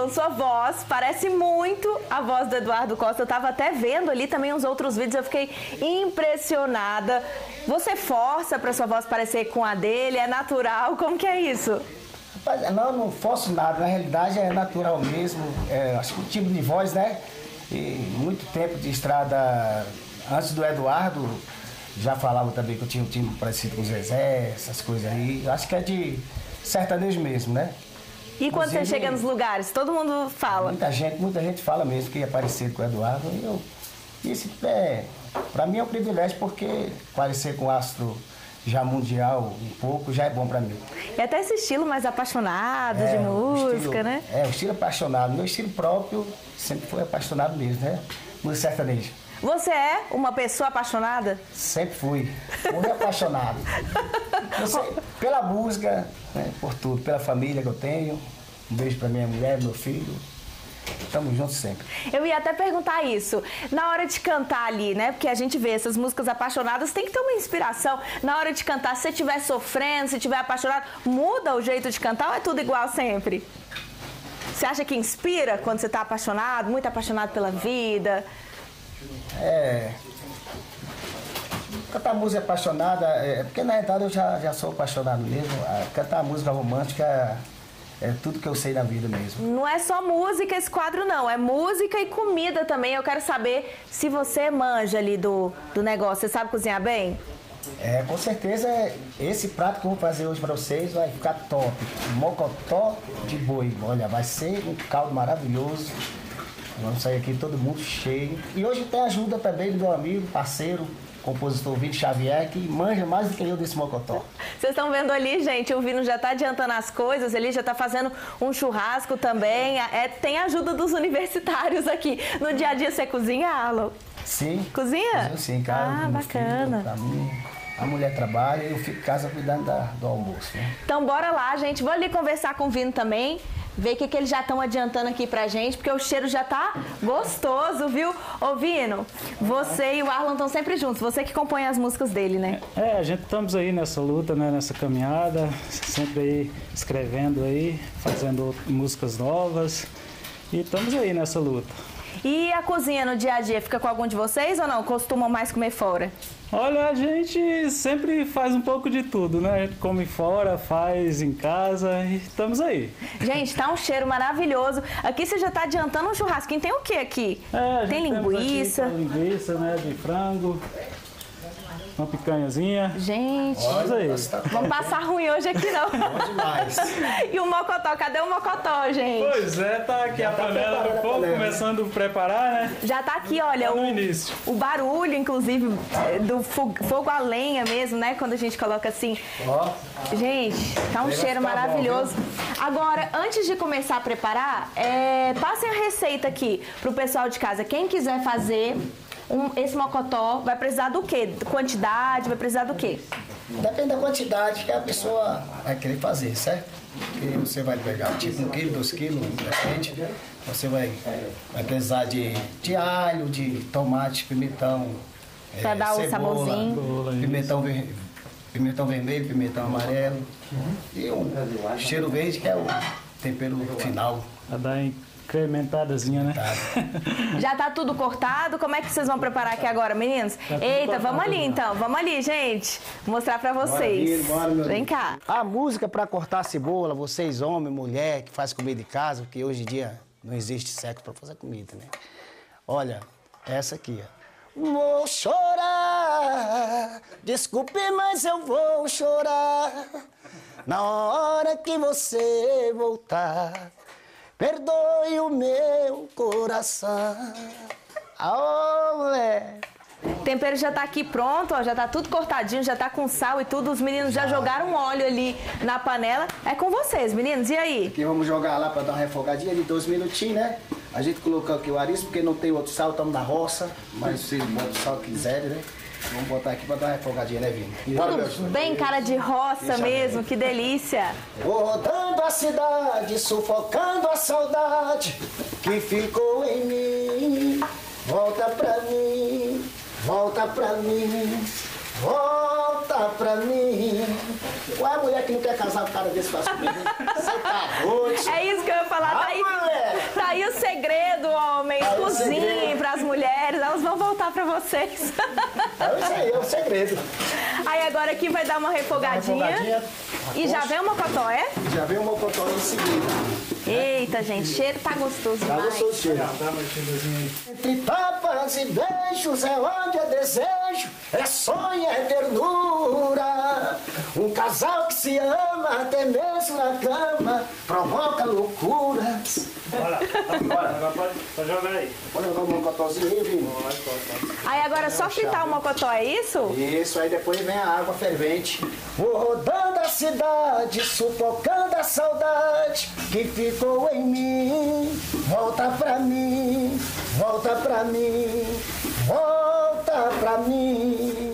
Arlon, sua voz parece muito a voz do Eduardo Costa. Eu tava até vendo ali também uns outros vídeos, eu fiquei impressionada. Você força pra sua voz parecer com a dele? É natural? Como que é isso?
Rapaz, Não, não forço nada, na realidade é natural mesmo. É, acho que o tipo de voz, né? E muito tempo de estrada antes do Eduardo, já falava também que eu tinha um time parecido com o Zezé, essas coisas aí. Acho que é de sertanejo mesmo, né?
E quando você chega nos lugares, todo mundo fala.
Muita gente, muita gente fala mesmo que é parecido com o Eduardo. E eu, isso é, pra mim é um privilégio porque parecer com o astro já mundial um pouco já é bom pra mim.
E até esse estilo mais apaixonado de
o
música,
estilo-
né?
É, o estilo apaixonado. Meu estilo próprio sempre foi apaixonado mesmo, né? Música sertaneja.
Você é uma pessoa apaixonada?
Sempre fui. Muito apaixonado. Sei, pela música, né, por tudo, pela família que eu tenho. Um beijo para minha mulher, meu filho. Estamos juntos sempre.
Eu ia até perguntar isso. Na hora de cantar ali, né? Porque a gente vê essas músicas apaixonadas, tem que ter uma inspiração. Na hora de cantar, se você estiver sofrendo, se estiver apaixonado, muda o jeito de cantar ou é tudo igual sempre? Você acha que inspira quando você está apaixonado, muito apaixonado pela vida?
É. Cantar música apaixonada, é, porque na verdade eu já, já sou apaixonado mesmo. Cantar música romântica é tudo que eu sei da vida mesmo.
Não é só música esse quadro, não. É música e comida também. Eu quero saber se você manja ali do, do negócio. Você sabe cozinhar bem?
É, com certeza esse prato que eu vou fazer hoje para vocês vai ficar top. Mocotó de boi. Olha, vai ser um caldo maravilhoso. Vamos sair aqui todo mundo cheio. E hoje tem ajuda também do meu amigo, parceiro, compositor Vini Xavier, que manja mais do que eu desse mocotó.
Vocês estão vendo ali, gente, o Vino já está adiantando as coisas, ele já está fazendo um churrasco também. É, tem ajuda dos universitários aqui. No dia a dia você cozinha, Alô?
Sim.
Cozinha?
Cozinho sim, cara.
Ah, bacana.
Filho, mim, a mulher trabalha e eu fico em casa cuidando da, do almoço. Né?
Então bora lá, gente. Vou ali conversar com o Vino também ver o que, que eles já estão adiantando aqui pra gente, porque o cheiro já tá gostoso, viu? Ô Vino, você e o Arlon estão sempre juntos, você que compõe as músicas dele, né?
É, a gente estamos aí nessa luta, né, nessa caminhada, sempre aí escrevendo aí, fazendo músicas novas e estamos aí nessa luta.
E a cozinha no dia a dia fica com algum de vocês ou não? Costumam mais comer fora?
Olha, a gente sempre faz um pouco de tudo, né? A gente come fora, faz em casa e estamos aí.
Gente, tá um cheiro maravilhoso. Aqui você já tá adiantando um churrasquinho. Tem o que aqui?
É,
tem linguiça.
Aqui, linguiça, né? De frango uma picanhazinha.
Gente,
Olha,
vamos passar ruim hoje aqui não.
Bom demais.
e o mocotó, cadê o mocotó, gente?
Pois é, tá aqui Já a tá panela do fogo, começando a preparar, né?
Já tá aqui, olha,
tá
o,
início.
o barulho, inclusive, do fogo, a lenha mesmo, né? Quando a gente coloca assim. Oh. Gente, tá um cheiro maravilhoso. Bom, Agora, antes de começar a preparar, é, passem a receita aqui pro pessoal de casa. Quem quiser fazer, um, esse mocotó vai precisar do quê? Quantidade, vai precisar do quê?
Depende da quantidade que a pessoa vai querer fazer, certo? Porque você vai pegar tipo um quilo, dois quilos, depende. Você vai, vai precisar de, de alho, de tomate, pimentão,
Pra é, dar o saborzinho.
Pimentão, ver, pimentão vermelho, pimentão amarelo. E um cheiro verde que é o tempero final.
Pra dar incrementadazinha, né?
Já tá tudo cortado? Como é que vocês vão preparar aqui agora, meninos? Tá Eita, vamos ali então, vamos ali, gente. Vou mostrar pra vocês. Bora, bora, Vem cá.
A música pra cortar cebola, vocês, homem, mulher, que faz comida em casa, porque hoje em dia não existe sexo pra fazer comida, né? Olha, essa aqui, ó. Vou chorar, desculpe, mas eu vou chorar. Na hora que você voltar, perdoe o meu coração. Olé!
O tempero já tá aqui pronto, ó, já tá tudo cortadinho, já tá com sal e tudo. Os meninos já, jogaram óleo ali na panela. É com vocês, meninos, e aí?
Aqui vamos jogar lá para dar uma refogadinha de dois minutinhos, né? A gente colocou aqui o arisco porque não tem outro sal, estamos na roça, mas se o sal quiserem, né? Vamos botar aqui pra dar uma refogadinha, né, Vini?
Tudo bem cara de roça mesmo, que delícia.
Vou rodando a cidade, sufocando a saudade que ficou em mim. Volta pra mim, volta pra mim. Volta pra mim. Ué, mulher que não quer casar com cara desse faz comigo. Você tá doido.
É isso que eu ia falar. Ah, tá, aí, tá aí o segredo, homens. Tá Cozinhem pras mulheres. Vão voltar pra vocês.
É isso aí, é o segredo.
Aí agora aqui vai dar uma refogadinha. Uma refogadinha e já vem o mocotó, é?
Já vem o mocotó em seguida.
Eita, gente, cheiro tá gostoso
tá
demais.
Tá gostoso cheiro. Entre tapas e beijos é onde é desejo, é sonho, é ternura. Um casal que se ama até mesmo na cama provoca loucuras.
Bora, tá, bora, agora pode, pode jogar aí.
Pode jogar o mocotózinho aí, viu?
Aí agora é só fritar o mocotó, é isso?
Isso, aí depois vem a água fervente. Vou rodando a cidade, sufocando a saudade que ficou em mim. Volta pra mim, volta pra mim, volta pra mim.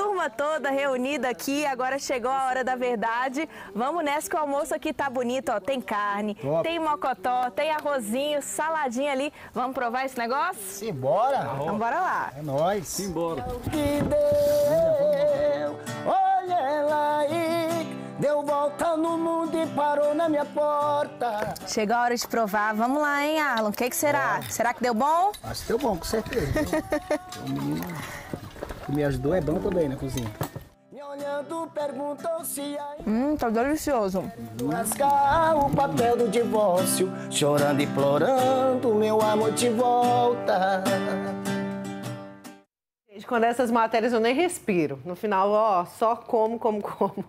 Turma toda reunida aqui, agora chegou a hora da verdade. Vamos nessa que o almoço aqui tá bonito, ó. Tem carne,
Top.
tem mocotó, tem arrozinho, saladinha ali. Vamos provar esse negócio?
Simbora!
Então bora lá.
É nóis.
Simbora.
Que deu, olha ela aí, deu volta no mundo e parou na minha porta.
Chegou a hora de provar. Vamos lá, hein, Arlon? O que, que será? Será que deu bom?
Acho que deu bom, com certeza. que me ajudou é bom também na cozinha. Me olhando, perguntou se
Hum, tá delicioso.
rasgar o papel do divórcio, chorando e implorando, meu amor de volta.
Quando essas matérias eu nem respiro. No final, ó, só como, como, como.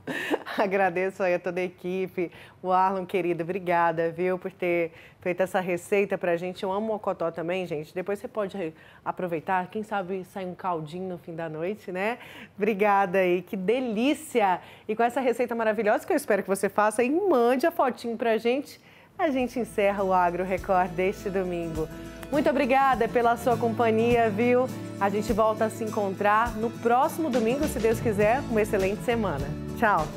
Agradeço aí a toda a equipe. O Arlon, querido, obrigada, viu, por ter feito essa receita pra gente. Eu amo mocotó também, gente. Depois você pode aproveitar, quem sabe sair um caldinho no fim da noite, né? Obrigada aí, que delícia! E com essa receita maravilhosa que eu espero que você faça e mande a fotinho pra gente, a gente encerra o Agro Record deste domingo. Muito obrigada pela sua companhia, viu? A gente volta a se encontrar no próximo domingo, se Deus quiser. Uma excelente semana. Tchau!